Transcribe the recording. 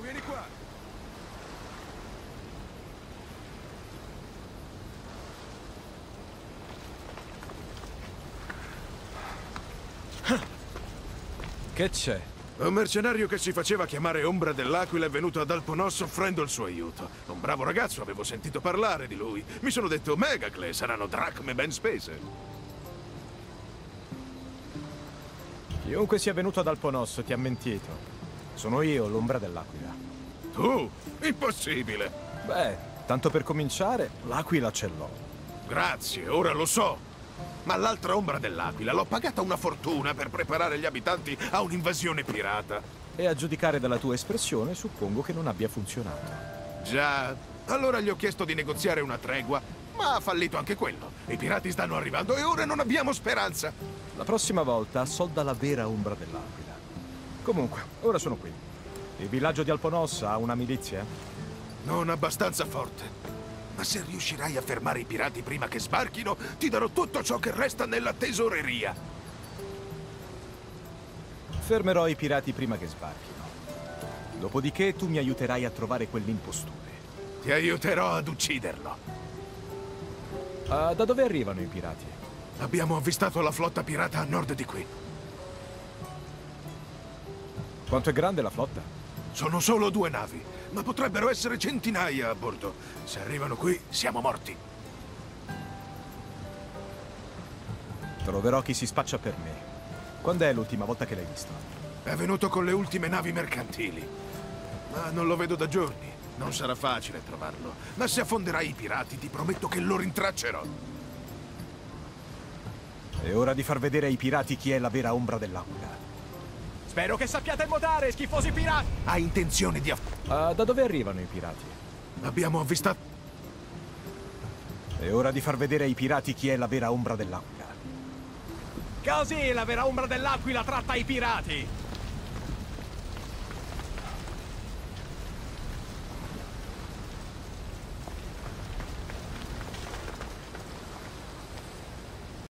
Vieni qua! Che c'è? Un mercenario che si faceva chiamare Ombra dell'Aquila è venuto ad Alponosso offrendo il suo aiuto. Un bravo ragazzo, avevo sentito parlare di lui. Mi sono detto, Megacle, saranno dracme ben spese. Chiunque sia venuto ad Alponosso ti ha mentito. Sono io, l'ombra dell'Aquila. Tu? Impossibile! Beh, tanto per cominciare, l'Aquila ce l'ho. Grazie, ora lo so. Ma l'altra ombra dell'Aquila l'ho pagata una fortuna per preparare gli abitanti a un'invasione pirata. E a giudicare dalla tua espressione, suppongo che non abbia funzionato. Già, allora gli ho chiesto di negoziare una tregua, ma ha fallito anche quello. I pirati stanno arrivando e ora non abbiamo speranza. La prossima volta solda la vera ombra dell'Aquila. Comunque, ora sono qui. Il villaggio di Alponos ha una milizia? Non abbastanza forte. Ma se riuscirai a fermare i pirati prima che sbarchino, ti darò tutto ciò che resta nella tesoreria. Fermerò i pirati prima che sbarchino. Dopodiché tu mi aiuterai a trovare quell'impostore. Ti aiuterò ad ucciderlo. Uh, da dove arrivano i pirati? Abbiamo avvistato la flotta pirata a nord di qui. Quanto è grande la flotta? Sono solo due navi, ma potrebbero essere centinaia a bordo. Se arrivano qui, siamo morti. Troverò chi si spaccia per me. Quando è l'ultima volta che l'hai visto? È venuto con le ultime navi mercantili. Ma non lo vedo da giorni. Non sarà facile trovarlo. Ma se affonderai i pirati, ti prometto che lo rintraccerò. È ora di far vedere ai pirati chi è la vera ombra dell'Aquila. Spero che sappiate nuotare, schifosi pirati! Ha intenzione di aff... Uh, da dove arrivano i pirati? Abbiamo avvistato... È ora di far vedere ai pirati chi è la vera ombra dell'Aquila. Così la vera ombra dell'Aquila tratta i pirati!